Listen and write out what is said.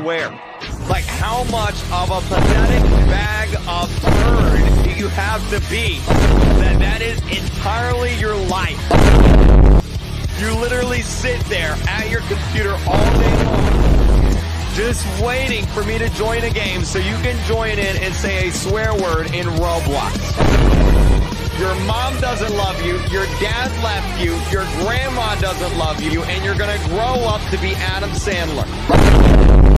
swear. Like how much of a pathetic bag of turd do you have to be that that is entirely your life? You literally sit there at your computer all day long, just waiting for me to join a game so you can join in and say a swear word in Roblox. Your mom doesn't love you, your dad left you, your grandma doesn't love you, and you're gonna grow up to be Adam Sandler.